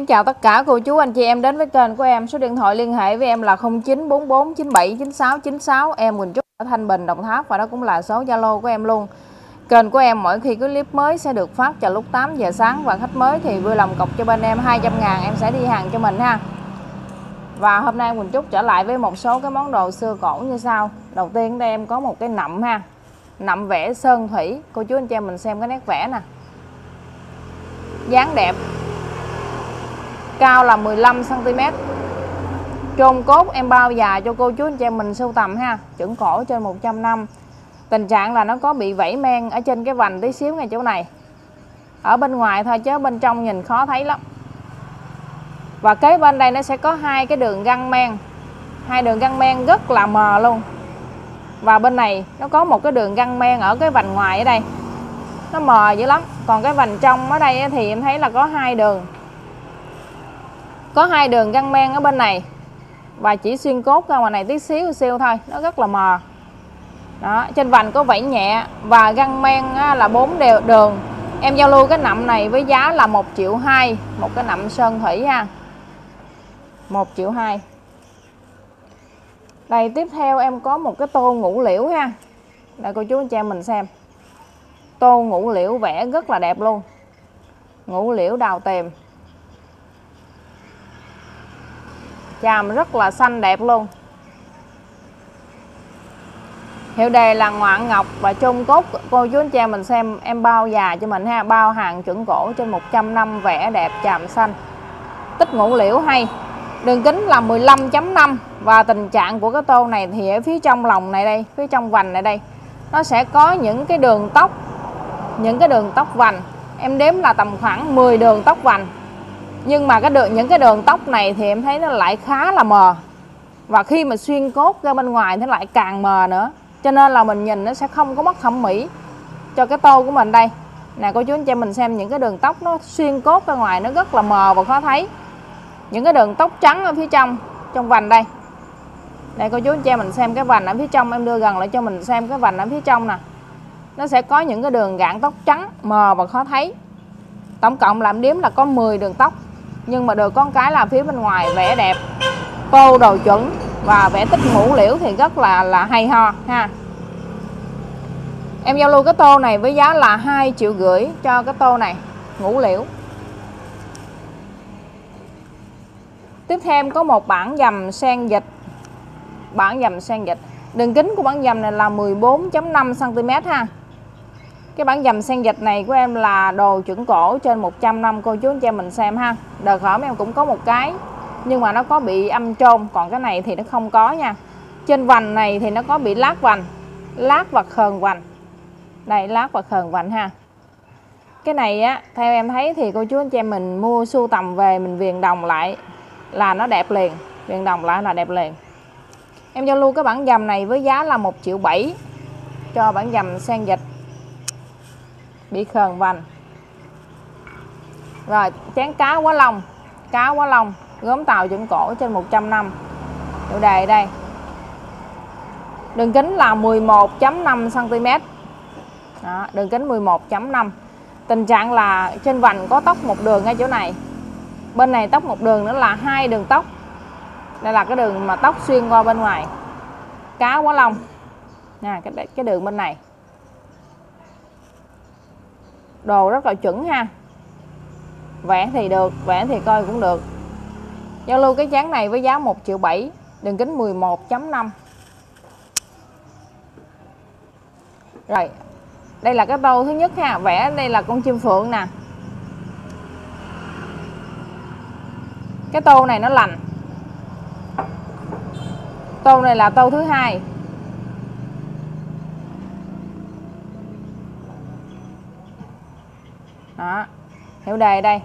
Xin chào tất cả cô chú anh chị em đến với kênh của em. Số điện thoại liên hệ với em là 0944979696 Em Quỳnh Trúc ở Thanh Bình, Đồng Tháp và đó cũng là số Zalo của em luôn. Kênh của em mỗi khi có clip mới sẽ được phát vào lúc 8 giờ sáng và khách mới thì vui lòng cọc cho bên em 200 ngàn em sẽ đi hàng cho mình ha. Và hôm nay Quỳnh Trúc trở lại với một số cái món đồ xưa cổ như sau. Đầu tiên đây em có một cái nậm ha. Nậm vẽ sơn thủy. Cô chú anh chị em mình xem cái nét vẽ nè. Dáng đẹp cao là 15 cm trôn cốt em bao dài cho cô chú anh chị em mình sưu tầm ha chuẩn cổ trên 100 năm. Tình trạng là nó có bị vẩy men ở trên cái vành tí xíu ngay chỗ này. Ở bên ngoài thôi chứ bên trong nhìn khó thấy lắm. Và kế bên đây nó sẽ có hai cái đường găng men, hai đường găng men rất là mờ luôn. Và bên này nó có một cái đường găng men ở cái vành ngoài ở đây. Nó mờ dữ lắm, còn cái vành trong ở đây thì em thấy là có hai đường có hai đường găng men ở bên này. Và chỉ xuyên cốt ra ngoài này tí xíu siêu thôi. Nó rất là mờ. Đó, trên vành có vảy nhẹ. Và găng men là bốn đều đường. Em giao lưu cái nậm này với giá là 1 triệu 2 một cái nậm sơn thủy ha. 1 triệu 2 đây, tiếp theo em có một cái tô ngũ liễu ha. Đây, cô chú anh chị em mình xem. Tô ngũ liễu vẽ rất là đẹp luôn. Ngũ liễu đào tìm chàm rất là xanh đẹp luôn. Hiệu đề là ngoạn ngọc và chôn cốt cô chú anh chị mình xem, em bao già cho mình ha, bao hàng chuẩn cổ trên 100 năm vẽ đẹp chàm xanh. Tích ngũ liễu hay. Đường kính là 15.5 và tình trạng của cái tô này thì ở phía trong lòng này đây, phía trong vành này đây, nó sẽ có những cái đường tóc, những cái đường tóc vành. Em đếm là tầm khoảng 10 đường tóc vành nhưng mà cái đường những cái đường tóc này thì em thấy nó lại khá là mờ. Và khi mà xuyên cốt ra bên ngoài nó lại càng mờ nữa. Cho nên là mình nhìn nó sẽ không có mất thẩm mỹ cho cái tô của mình đây. Nè, cô chú anh chị mình xem những cái đường tóc nó xuyên cốt ra ngoài nó rất là mờ và khó thấy. Những cái đường tóc trắng ở phía trong trong vành đây. Đây cô chú anh chị mình xem cái vành ở phía trong, em đưa gần lại cho mình xem cái vành ở phía trong nè. Nó sẽ có những cái đường gạn tóc trắng mờ và khó thấy. Tổng cộng làm điếm là có 10 đường tóc nhưng mà được con cái là phía bên ngoài vẽ đẹp tô đồ chuẩn và vẽ tích ngũ liễu thì rất là là hay ho, ha. Em giao lưu cái tô này với giá là 2 triệu rưỡi cho cái tô này, ngũ liễu. Tiếp theo có một bản dầm sen dịch. Bản dầm sen dịch. Đường kính của bản dầm này là 14.5 cm ha cái bản dầm sen dịch này của em là đồ chuẩn cổ trên 100 năm. Cô chú anh chị mình xem ha. Đợt hởm em cũng có một cái, nhưng mà nó có bị âm trôn còn cái này thì nó không có nha. Trên vành này thì nó có bị lát vành, lát và khờn vành. Đây, lát và khờn vành ha. Cái này á, theo em thấy thì cô chú anh chị mình mua sưu tầm về mình viền đồng lại là nó đẹp liền. Viền đồng lại là đẹp liền. Em giao lưu cái bản dầm này với giá là 1 triệu 7 cho bản dầm sen dịch bị khờn vành. Rồi chén cá quá long. Cá quá long gốm tàu chuẩn cổ trên 100 năm. Chủ đề đây. Đường kính là 11.5 cm đó, đường kính 11.5 tình trạng là trên vành có tóc một đường ngay chỗ này. Bên này tóc một đường nữa là hai đường tóc. Đây là cái đường mà tóc xuyên qua bên ngoài. Cá quá long. Nè cái cái đường bên này đồ rất là chuẩn ha. Vẽ thì được, vẽ thì coi cũng được. Giao lưu cái chán này với giá 1 triệu 7 đường kính 11.5 rồi, đây là cái tô thứ nhất ha. Vẽ đây là con chim phượng nè. Cái tô này nó lành. Tô này là tô thứ hai đó hiệu đề đây.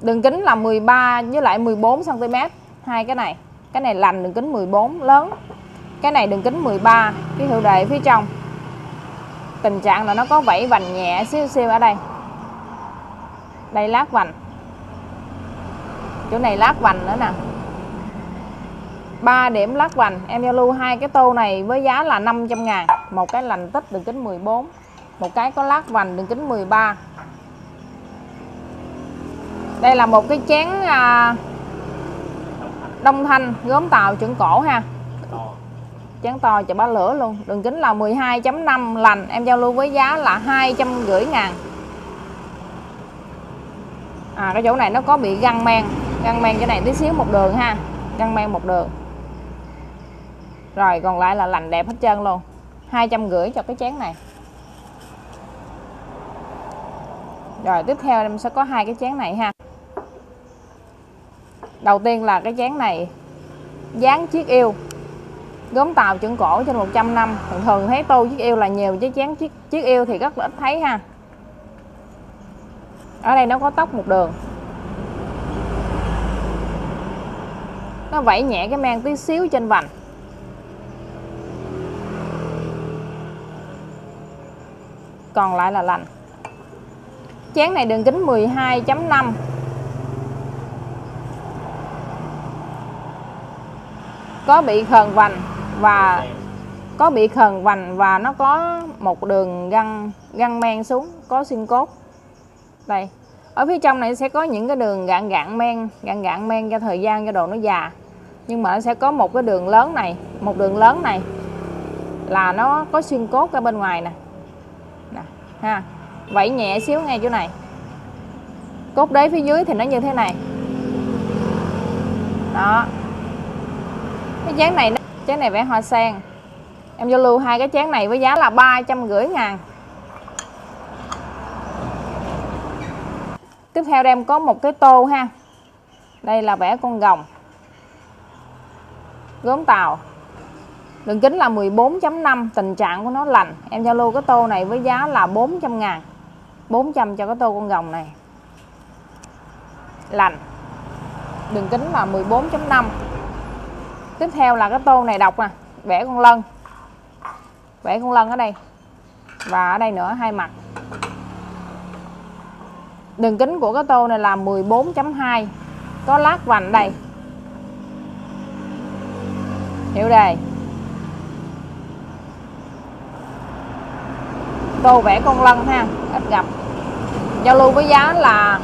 Đường kính là 13 với lại 14 cm hai cái này. Cái này lành đường kính 14 lớn. Cái này đường kính 13 cái hiệu đề phía trong. Tình trạng là nó có vảy vành nhẹ xíu xíu ở đây. Đây lát vành. Chỗ này lát vành nữa nè. 3 điểm lát vành. Em giao lưu hai cái tô này với giá là 500 ngàn. Một cái lành tích đường kính 14 một cái có lát vành đường kính 13 đây là một cái chén à, đông thanh gốm tàu chuẩn cổ ha. Chén to chả bá lửa luôn. Đường kính là 12.5 lành. Em giao lưu với giá là hai trăm rưỡi ngàn. À cái chỗ này nó có bị găng men. Găng men chỗ này tí xíu một đường ha. Găng men một đường. Rồi còn lại là lành đẹp hết trơn luôn. Hai trăm rưỡi cho cái chén này. Rồi, tiếp theo em sẽ có hai cái chén này ha. Đầu tiên là cái chén này, dán chiếc yêu. Gốm tàu chuẩn cổ trên 100 năm. Thường thường thấy tô chiếc yêu là nhiều, chứ chén chiếc chiếc yêu thì rất là ít thấy ha. Ở đây nó có tóc một đường. Nó vẫy nhẹ cái men tí xíu trên vành. Còn lại là lành chén này đường kính 12.5 có bị khờn vành và có bị khờn vành và nó có một đường găng găng men xuống, có xuyên cốt. Đây, ở phía trong này sẽ có những cái đường gạn gạn men, gạn gạn men cho thời gian, cho đồ nó già. Nhưng mà nó sẽ có một cái đường lớn này, một đường lớn này là nó có xuyên cốt ở bên ngoài nè. Nè, ha vẫy nhẹ xíu ngay chỗ này. Cốt đế phía dưới thì nó như thế này. Đó. Cái chén này chén này vẽ hoa sen. Em giao lưu hai cái chén này với giá là ba trăm rưỡi ngàn. Tiếp theo em có một cái tô ha. Đây là vẽ con rồng gốm tàu. Đường kính là 14.5 tình trạng của nó lành. Em giao lưu cái tô này với giá là 400 ngàn. 400 cho cái tô con rồng này. Lành đường kính là 14.5 tiếp theo là cái tô này đọc nè vẽ con lân. Vẽ con lân ở đây và ở đây nữa, hai mặt. Đường kính của cái tô này là 14.2 có lát vành đây. Hiểu đề tô vẽ con lân ha, ít gặp giao lưu với giá là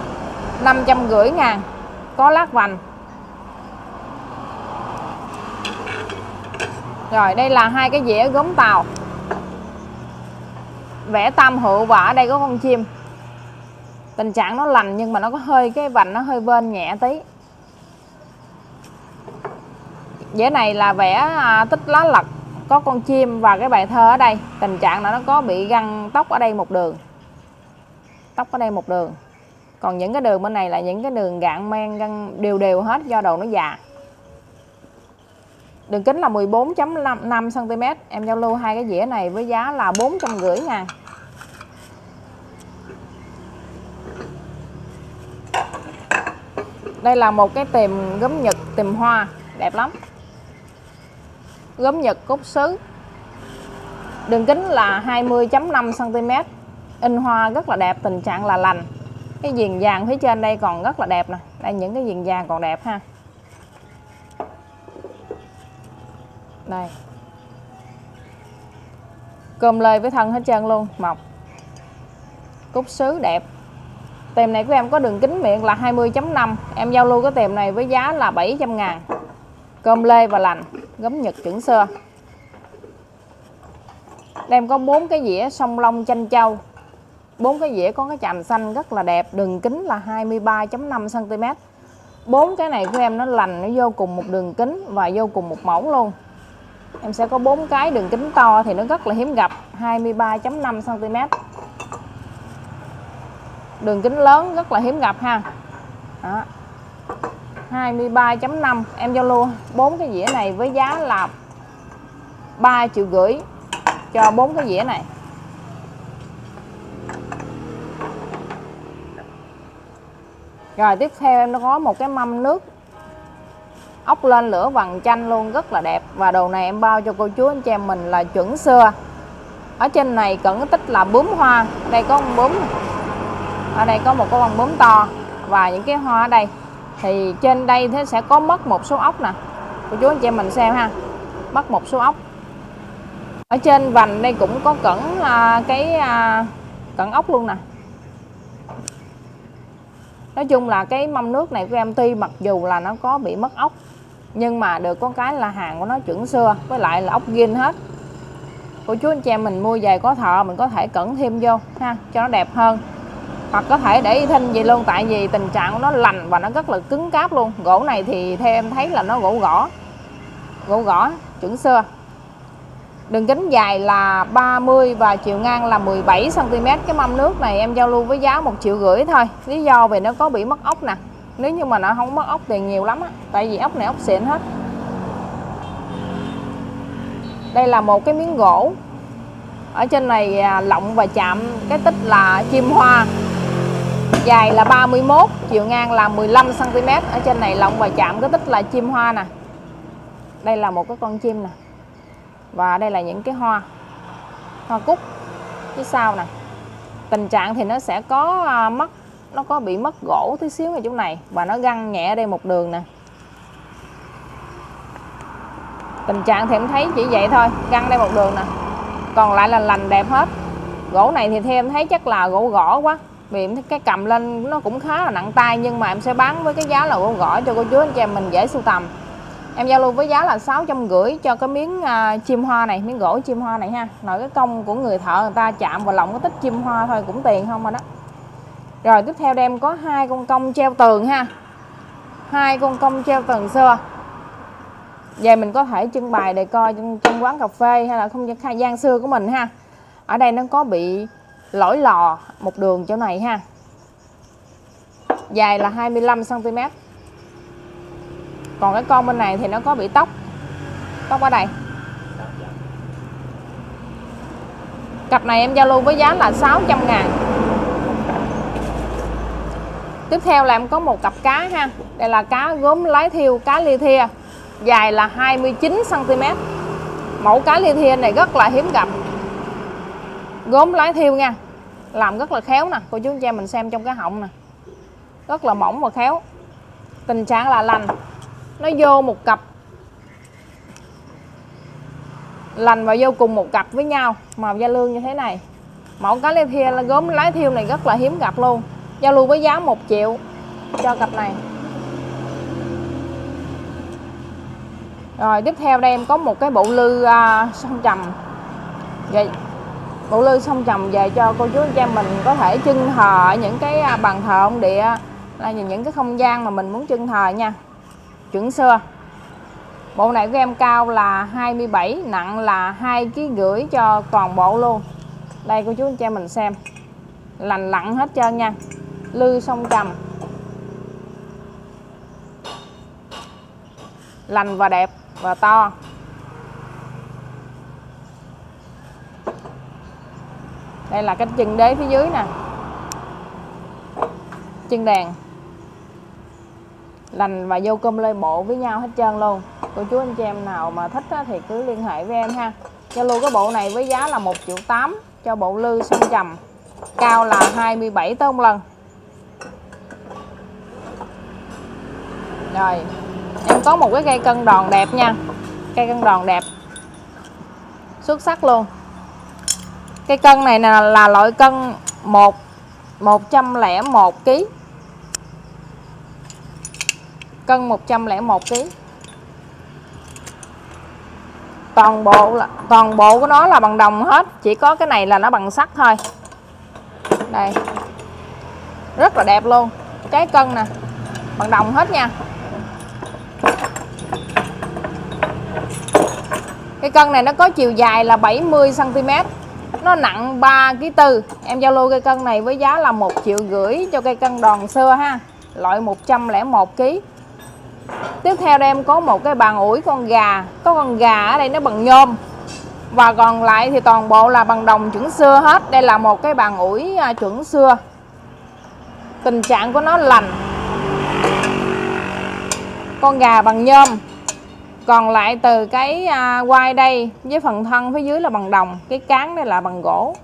550 ngàn, có lát vành. Rồi, đây là hai cái dĩa gốm tàu. Vẽ tam hữu và ở đây có con chim. Tình trạng nó lành nhưng mà nó có hơi, cái vành nó hơi bên nhẹ tí. Dĩa này là vẽ à, tích lá lật, có con chim và cái bài thơ ở đây. Tình trạng là nó có bị găng tóc ở đây một đường tóc ở đây một đường. Còn những cái đường bên này là những cái đường gạn men găng đều đều hết do đầu nó già. Đường kính là 14.5 cm em giao lưu hai cái dĩa này với giá là 450 ngàn. Đây là một cái tìm gấm nhật tìm hoa. Đẹp lắm. Gấm nhật cốt sứ đường kính là 20.5 cm in hoa rất là đẹp, tình trạng là lành. Cái viền vàng phía trên đây còn rất là đẹp nè. Đây, những cái viền vàng còn đẹp ha. Đây. Cơm lê với thân hết trơn luôn, mọc. Cúc sứ đẹp. Tiệm này của em có đường kính miệng là 20.5 Em giao lưu cái tiệm này với giá là 700 ngàn. Cơm lê và lành, Gấm nhật chuẩn xưa. Đem em có bốn cái dĩa sông long chanh châu bốn cái dĩa có cái chàm xanh rất là đẹp, Đường kính là 23.5cm bốn cái này của em nó lành, Nó vô cùng một đường kính Và vô cùng một mẫu luôn. Em sẽ có bốn cái đường kính to Thì nó rất là hiếm gặp 23.5cm đường kính lớn rất là hiếm gặp ha. Đó. 23.5 em giao lưu. Bốn cái dĩa này với giá là 3 triệu rưỡi cho bốn cái dĩa này. Rồi tiếp theo em nó có một cái mâm nước ốc lên lửa vằn chanh luôn rất là đẹp. Và đồ này em bao cho cô chú anh chị em mình là chuẩn xưa. Ở trên này cẩn tích là bướm hoa. Đây có con bướm. Ở đây có một cái con bướm to. Và những cái hoa ở đây. Thì trên đây thế sẽ có mất một số ốc nè. Cô chú anh chị em mình xem ha. Mất một số ốc. Ở trên vành đây cũng có cẩn à, cái à, cẩn ốc luôn nè nói chung là cái mâm nước này của em tuy mặc dù là nó có bị mất ốc, nhưng mà được có cái là hàng của nó chuẩn xưa, với lại là ốc gin hết. Cô chú anh chị em mình mua về có thợ, mình có thể cẩn thêm vô, ha, cho nó đẹp hơn. Hoặc có thể để y thinh gì luôn, tại vì tình trạng của nó lành và nó rất là cứng cáp luôn. Gỗ này thì theo em thấy là nó gỗ gõ gỗ gõ, chuẩn xưa đường kính dài là 30 và chiều ngang là 17 cm cái mâm nước này em giao lưu với giá một triệu rưỡi thôi. Lý do vì nó có bị mất ốc nè. Nếu như mà nó không mất ốc tiền nhiều lắm á. Tại vì ốc này ốc xịn hết. Đây là một cái miếng gỗ. Ở trên này à, lọng và chạm cái tích là chim hoa. Dài là 31 chiều ngang là 15 cm ở trên này lọng và chạm cái tích là chim hoa nè. Đây là một cái con chim nè và đây là những cái hoa hoa cúc. Phía sau nè, tình trạng thì nó sẽ có à, mất, nó có bị mất gỗ tí xíu ở chỗ này và nó găng nhẹ đây một đường nè. Tình trạng thì em thấy chỉ vậy thôi, găng đây một đường nè. Còn lại là lành đẹp hết. Gỗ này thì theo em thấy chắc là gỗ gõ quá, vì em thấy cái cầm lên nó cũng khá là nặng tay, nhưng mà em sẽ bán với cái giá là gỗ gõ cho cô chú anh chị em mình dễ sưu tầm em giao lưu với giá là sáu trăm rưỡi cho cái miếng uh, chim hoa này miếng gỗ chim hoa này ha. Nội cái công của người thợ người ta chạm vào lộng cái tích chim hoa thôi cũng tiền không mà đó. Rồi tiếp theo đem có hai con công treo tường ha. Hai con công treo tường xưa. Về mình có thể trưng bày để coi trong, trong quán cà phê hay là không gian gian xưa của mình ha. Ở đây nó có bị lỗi lò một đường chỗ này ha. Dài là 25 cm còn cái con bên này thì nó có bị tóc tóc ở đây. Cặp này em giao lưu với giá là 600 ngàn. Tiếp theo là em có một cặp cá ha. Đây là cá gốm lái thiêu, cá lia thia, dài là 29 cm mẫu cá lia thia này rất là hiếm gặp. Gốm lái thiêu nha, làm rất là khéo nè. Cô chú anh chị mình xem trong cái họng nè. Rất là mỏng và khéo. Tình trạng là lành nó vô một cặp. Lành và vô cùng một cặp với nhau. Màu da lương như thế này. Mẫu cá lê thia là gốm lái thiêu này rất là hiếm gặp luôn. Giao lưu với giá 1 triệu cho cặp này. Rồi tiếp theo đây em có một cái bộ lư uh, sông trầm. Vậy bộ lư sông trầm về cho cô chú anh chị em mình có thể trưng thờ những cái à, bàn thờ ông địa là những cái không gian mà mình muốn trưng thờ nha chuẩn xưa bộ này của em cao là 27 nặng là hai kg rưỡi cho toàn bộ luôn. Đây, cô chú anh chị mình xem. Lành lặn hết trơn nha. Lư sông trầm. Lành và đẹp và to. Đây là cái chân đế phía dưới nè. Chân đèn lành và vô cơm lê bộ với nhau hết trơn luôn. Cô chú anh chị em nào mà thích á, thì cứ liên hệ với em ha. Zalo cái bộ này với giá là 1 triệu 8 cho bộ lư sông trầm. Cao là 27 tới tông lần. Rồi em có một cái cây cân đòn đẹp nha. Cây cân đòn đẹp. Xuất sắc luôn. Cây cân này là, là loại cân 1 101 kg cân 101 kg toàn bộ là, toàn bộ của nó là bằng đồng hết, chỉ có cái này là nó bằng sắt thôi. Đây. Rất là đẹp luôn. Cái cân nè, bằng đồng hết nha. Cái cân này nó có chiều dài là 70 cm nó nặng 3 kg tư. Em giao lưu cây cân này với giá là một triệu rưỡi cho cây cân đòn xưa ha. Loại 101 kg tiếp theo đây em có một cái bàn ủi con gà. Có con gà ở đây nó bằng nhôm. Và còn lại thì toàn bộ là bằng đồng chuẩn xưa hết. Đây là một cái bàn ủi à, chuẩn xưa. Tình trạng của nó lành. Con gà bằng nhôm. Còn lại từ cái à, quai đây với phần thân phía dưới là bằng đồng. Cái cán đây là bằng gỗ.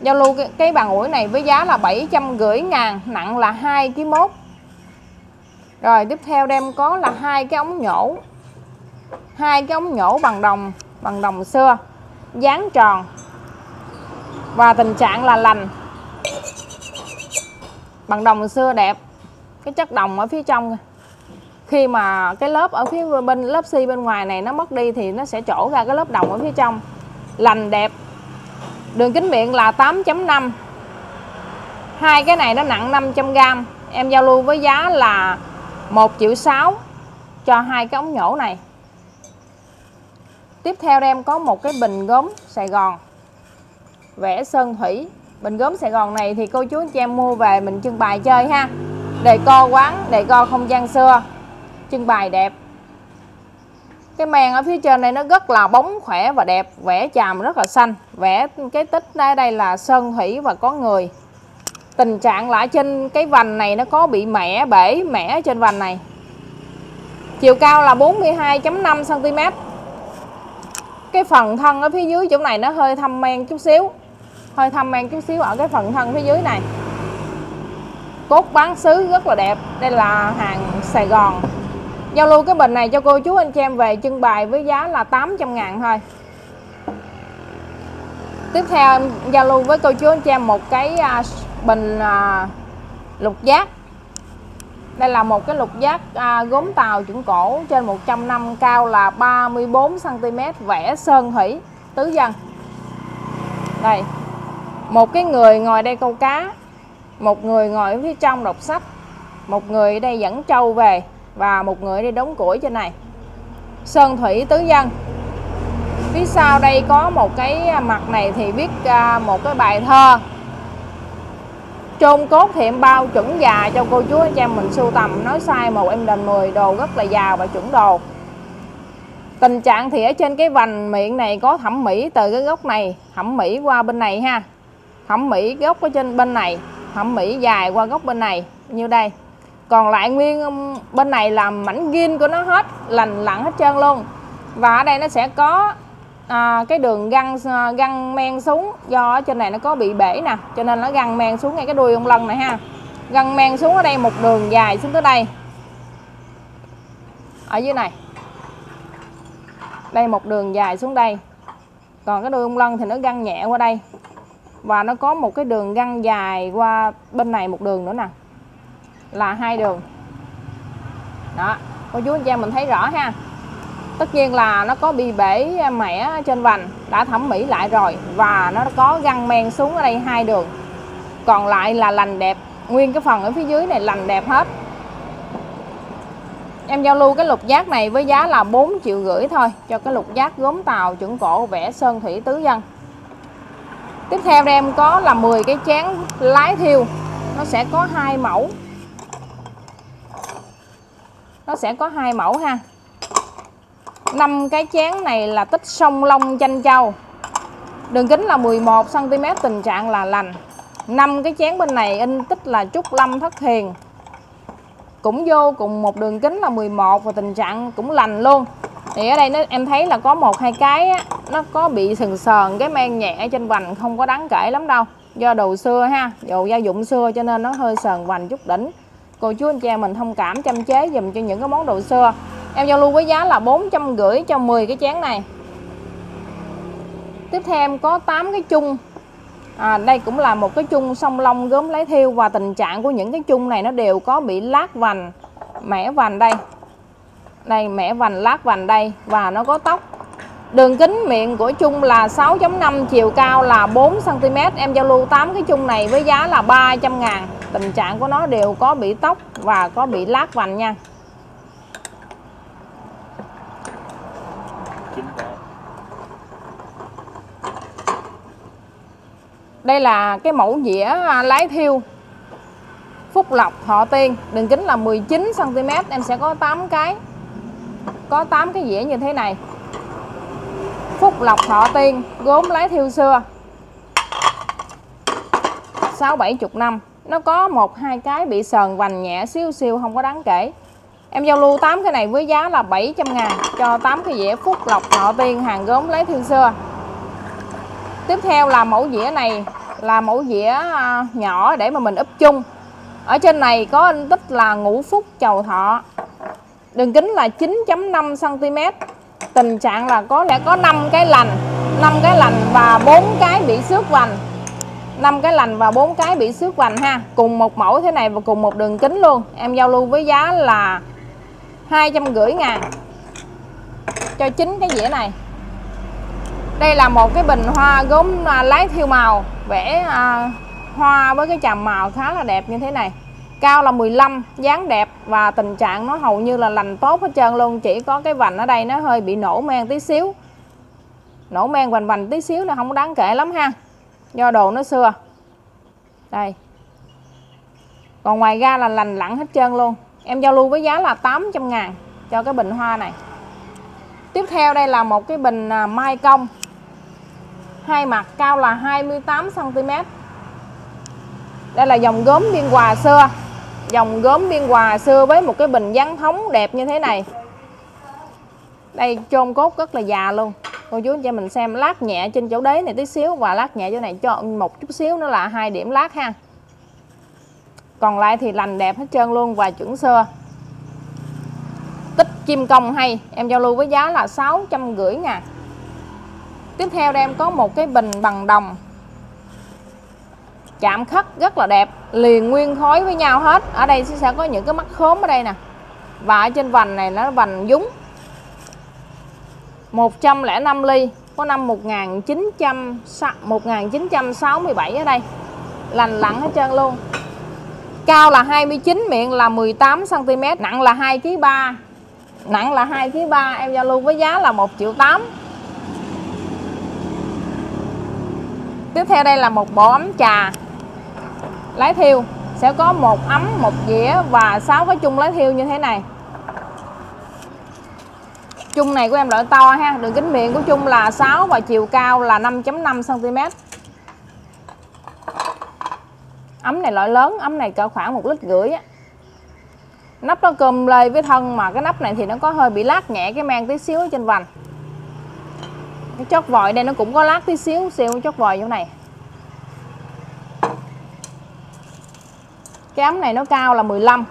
Giao lưu cái, cái bàn ủi này với giá là 750 ngàn nặng là 2 kg mốt rồi, tiếp theo đem có là hai cái ống nhổ. Hai cái ống nhổ bằng đồng bằng đồng xưa dáng tròn. Và tình trạng là lành. Bằng đồng xưa đẹp. Cái chất đồng ở phía trong. Khi mà cái lớp ở phía bên, lớp xi bên ngoài này nó mất đi thì nó sẽ trổ ra cái lớp đồng ở phía trong. Lành đẹp. Đường kính miệng là 8.5 hai cái này nó nặng 500g em giao lưu với giá là 1 triệu 6 cho hai cái ống nhổ này. Tiếp theo em có một cái bình gốm Sài Gòn. Vẽ sơn thủy. Bình gốm Sài Gòn này thì cô chú anh chị em mua về mình trưng bày chơi ha. Đề co quán, đề co không gian xưa. Trưng bày đẹp. Cái màn ở phía trên này nó rất là bóng khỏe và đẹp, vẽ chàm rất là xanh. Vẽ cái tích đây đây là sơn thủy và có người tình trạng lại trên cái vành này nó có bị mẻ, bể mẻ trên vành này. Chiều cao là 42.5 cm cái phần thân ở phía dưới chỗ này nó hơi thâm men chút xíu, hơi thâm men chút xíu ở cái phần thân phía dưới này. Cốt bán xứ rất là đẹp, đây là hàng Sài Gòn. Giao lưu cái bình này cho cô chú anh chị em về trưng bày với giá là 800 ngàn thôi. Tiếp theo em giao lưu với cô chú anh chị em một cái à, bình à, lục giác. Đây là một cái lục giác à, gốm tàu chuẩn cổ trên 100 năm cao là 34 cm vẽ sơn thủy tứ dân. Đây một cái người ngồi đây câu cá một người ngồi ở phía trong đọc sách một người ở đây dẫn trâu về và một người ở đây đóng củi trên này. Sơn thủy tứ dân. Phía sau đây có một cái à, mặt này thì viết à, một cái bài thơ. Trôn cốt thì em bao chuẩn già cho cô chú anh chị em mình sưu tầm. Nói sai một em đền 10 đồ rất là già và chuẩn đồ. Tình trạng thì ở trên cái vành miệng này có thẩm mỹ từ cái góc này, Thẩm mỹ qua bên này ha. Thẩm mỹ góc ở trên bên này, Thẩm mỹ dài qua góc bên này, Như đây. Còn lại nguyên um, bên này là mảnh ghim của nó hết, Lành lặn hết trơn luôn. Và ở đây nó sẽ có à, cái đường găng à, găng men xuống do ở trên này nó có bị bể nè cho nên nó găng men xuống ngay cái đuôi ông lân này ha. Găng men xuống ở đây một đường dài xuống tới đây. Ở dưới này. Đây một đường dài xuống đây. Còn cái đuôi ông lân thì nó găng nhẹ qua đây. Và nó có một cái đường găng dài qua bên này một đường nữa nè. Là hai đường. Đó cô chú anh chị em mình thấy rõ ha tất nhiên là nó có bị bể à, mẻ trên vành, đã thẩm mỹ lại rồi và nó có găng men xuống ở đây hai đường. Còn lại là lành đẹp, nguyên cái phần ở phía dưới này lành đẹp hết. Em giao lưu cái lục giác này với giá là 4 triệu rưỡi thôi, cho cái lục giác gốm tàu chuẩn cổ, vẽ sơn thủy tứ dân. Tiếp theo em có là 10 cái chén lái thiêu, nó sẽ có hai mẫu. Nó sẽ có hai mẫu ha năm cái chén này là tích sông long chanh châu. Đường kính là 11 cm tình trạng là lành. Năm cái chén bên này in tích là trúc lâm thất hiền. Cũng vô cùng một đường kính là 11 và tình trạng cũng lành luôn. Thì ở đây nó em thấy là có một hai cái á, nó có bị sừng sờn cái men nhẹ trên vành không có đáng kể lắm đâu. Do đồ xưa ha đồ gia dụng xưa cho nên nó hơi sờn vành chút đỉnh. Cô chú anh chị mình thông cảm chăm chế dùm cho những cái món đồ xưa. Em giao lưu với giá là 450 cho 10 cái chén này. Tiếp theo em có 8 cái chung. À, Đây cũng là một cái chung song long gốm lấy thiêu Và tình trạng của những cái chung này nó đều có bị lát vành Mẻ vành đây. Đây mẻ vành lát vành đây Và nó có tóc. Đường kính miệng của chung là 6.5 Chiều cao là 4cm Em giao lưu 8 cái chung này với giá là 300 ngàn. Tình trạng của nó đều có bị tóc Và có bị lát vành nha. Đây là cái mẫu dĩa à, lái thiêu. Phúc Lộc, Thọ Tiên. Đường kính là 19 cm em sẽ có 8 cái. Có 8 cái dĩa như thế này. Phúc Lộc, Thọ Tiên, gốm lái thiêu xưa. 6 70 năm. Nó có một, hai cái bị sờn vành nhẹ xíu xíu, không có đáng kể. Em giao lưu 8 cái này với giá là 700 ngàn cho 8 cái dĩa Phúc Lộc, Thọ Tiên, hàng gốm lấy thiêu xưa. Tiếp theo là mẫu dĩa này là mẫu dĩa à, nhỏ để mà mình úp chung. Ở trên này có in tích là ngũ phúc chầu thọ. Đường kính là 9.5 cm tình trạng là có lẽ có 5 cái lành 5 cái lành và 4 cái bị xước vành 5 cái lành và 4 cái bị xước vành ha. Cùng một mẫu thế này và cùng một đường kính luôn. Em giao lưu với giá là hai trăm rưỡi ngàn. Cho chín cái dĩa này đây là một cái bình hoa gốm à, lái thiêu màu vẽ à, hoa với cái chàm màu khá là đẹp như thế này. Cao là 15 dáng đẹp và tình trạng nó hầu như là lành tốt hết trơn luôn chỉ có cái vành ở đây nó hơi bị nổ men tí xíu. Nổ men vành vành tí xíu là không đáng kể lắm ha. Do đồ nó xưa. Đây. Còn ngoài ra là lành lặn hết trơn luôn. Em giao lưu với giá là 800 ngàn cho cái bình hoa này. Tiếp theo đây là một cái bình à, mai công hai mặt cao là 28 cm đây là dòng gốm biên hòa xưa. Dòng gốm biên hòa xưa với một cái bình dáng thống đẹp như thế này. Đây, chôn cốt rất là già luôn. Cô chú cho mình xem, lát nhẹ trên chỗ đế này tí xíu và lát nhẹ chỗ này cho một chút xíu nữa là hai điểm lát ha. Còn lại thì lành đẹp hết trơn luôn, và chuẩn xưa tích chim công hay, em giao lưu với giá là sáu trăm rưỡi ngàn tiếp theo đây em có một cái bình bằng đồng. Chạm khắc rất là đẹp, liền nguyên khối với nhau hết. Ở đây sẽ có những cái mắt khóm ở đây nè. Và ở trên vành này nó vành dúng 105 ly, có năm 1900 1967 ở đây. Lành lặn hết trơn luôn. Cao là 29 miệng là 18 cm nặng là 2 kg 3 nặng là 2 kg 3 em giao lưu với giá là 1 triệu 8 tiếp theo đây là một bộ ấm trà. Lái thiêu. Sẽ có một ấm, một dĩa và sáu cái chung lái thiêu như thế này. Chung này của em loại to ha. Đường kính miệng của chung là 6 và chiều cao là 5.5 cm ấm này loại lớn, ấm này cỡ khoảng một lít rưỡi á. Nắp nó cơm lê với thân mà cái nắp này thì nó có hơi bị lát nhẹ cái men tí xíu trên vành cái chót vòi đây nó cũng có lát tí xíu xíu chót vòi chỗ này. Cái ấm này nó cao là 15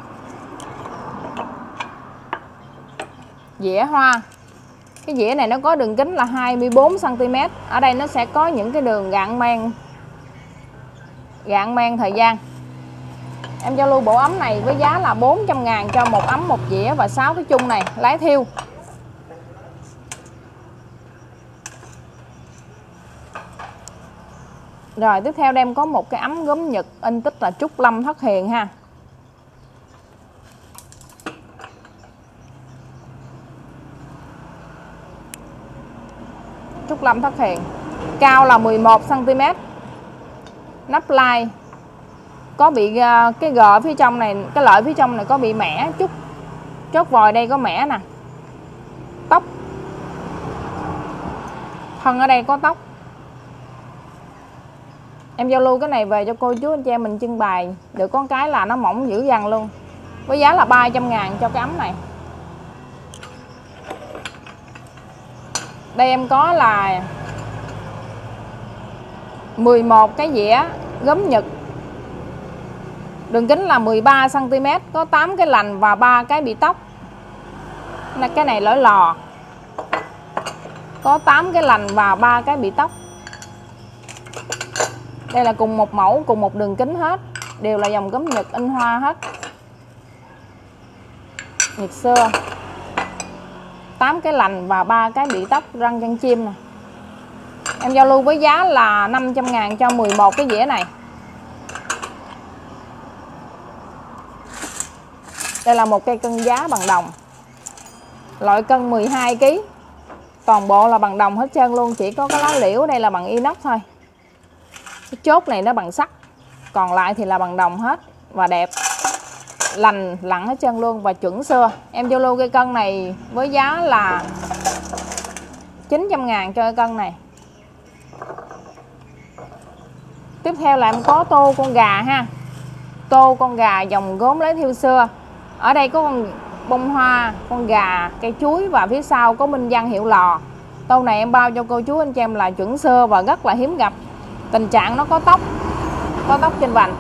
dĩa hoa. Cái dĩa này nó có đường kính là 24 cm ở đây nó sẽ có những cái đường gạn men gạn men thời gian. Em giao lưu bộ ấm này với giá là 400 ngàn cho một ấm, một dĩa và 6 cái chung này. Lái thiêu. Rồi, tiếp theo đem có một cái ấm gốm nhật in tích là Trúc Lâm Thất Hiền ha. Trúc Lâm Thất Hiền. Cao là 11cm Nắp lai. Có bị ờ, cái gờ phía trong này, Cái lợi phía trong này có bị mẻ chút. Chốt vòi đây có mẻ nè. Tóc. Thân ở đây có tóc. Em giao lưu cái này về cho cô chú anh chị em mình trưng bày. Được con cái là nó mỏng dữ dằn luôn. Với giá là 300 ngàn cho cái ấm này. Đây em có là 11 cái dĩa gấm nhật. Đường kính là 13 cm có 8 cái lành và 3 cái bị tóc. Cái này lỗi lò. Có 8 cái lành và 3 cái bị tóc đây là cùng một mẫu, cùng một đường kính hết. Đều là dòng gấm nhật in hoa hết. Nhật xưa. 8 cái lành và ba cái bị tóc răng chân chim nè. Em giao lưu với giá là 500 ngàn cho 11 cái dĩa này. Đây là một cây cân giá bằng đồng. Loại cân 12 kg toàn bộ là bằng đồng hết trơn luôn, chỉ có cái lá liễu đây là bằng inox thôi cái chốt này nó bằng sắt. Còn lại thì là bằng đồng hết. Và đẹp. Lành, lặn hết chân luôn và chuẩn xưa. Em giao lưu cây cân này với giá là 900 ngàn cho cây cân này. Tiếp theo là em có tô con gà ha. Tô con gà dòng gốm lấy thiêu xưa. Ở đây có con bông hoa, con gà, cây chuối và phía sau có minh văn hiệu lò. Tô này em bao cho cô chú, anh chị em là chuẩn xưa và rất là hiếm gặp tình trạng nó có tóc có tóc trên vành.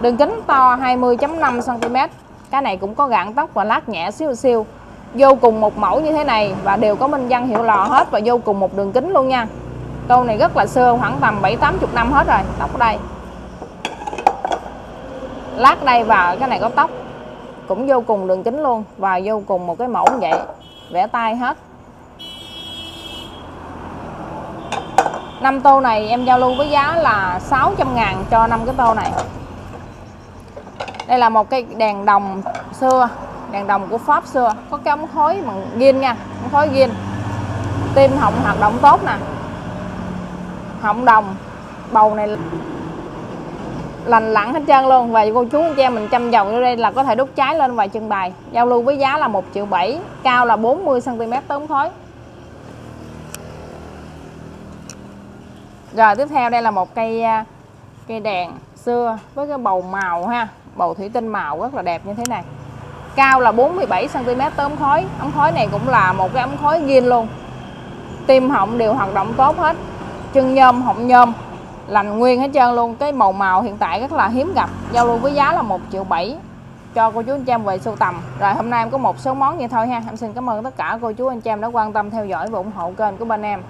Đường kính to 20.5 cm cái này cũng có gạn tóc và lát nhẹ xíu xíu. Vô cùng một mẫu như thế này và đều có minh văn hiệu lò hết và vô cùng một đường kính luôn nha. Tô này rất là xưa khoảng tầm 7 80 năm hết rồi, tóc ở đây. Lát đây và cái này có tóc. Cũng vô cùng đường kính luôn và vô cùng một cái mẫu như vậy. Vẽ tay hết. 5 tô này em giao lưu với giá là 600 ngàn cho 5 cái tô này. Đây là một cái đèn đồng xưa, đèn đồng của Pháp xưa. Có cái ống khói bằng ghiên nha, ống khói ghiên. Tim họng hoạt động tốt nè. Họng đồng, bầu này lành lặn hết trơn luôn. Và cô chú anh chị em mình chăm dầu ở đây là có thể đốt cháy lên và trưng bày giao lưu với giá là 1 triệu 7 cao là 40 cm tóm khói rồi, tiếp theo đây là một cây à, cây đèn xưa với cái bầu màu ha. Bầu thủy tinh màu rất là đẹp như thế này. Cao là 47 cm tóm khói. Ống khói này cũng là một cái ống khói ghiên luôn. Tim họng đều hoạt động tốt hết. Chân nhôm, họng nhôm, lành nguyên hết trơn luôn. Cái màu màu hiện tại rất là hiếm gặp. Giao lưu với giá là 1 triệu 7 cho cô chú anh chị em về sưu tầm. Rồi, hôm nay em có một số món vậy thôi ha. Em xin cảm ơn tất cả cô chú anh chị em đã quan tâm theo dõi và ủng hộ kênh của bên em.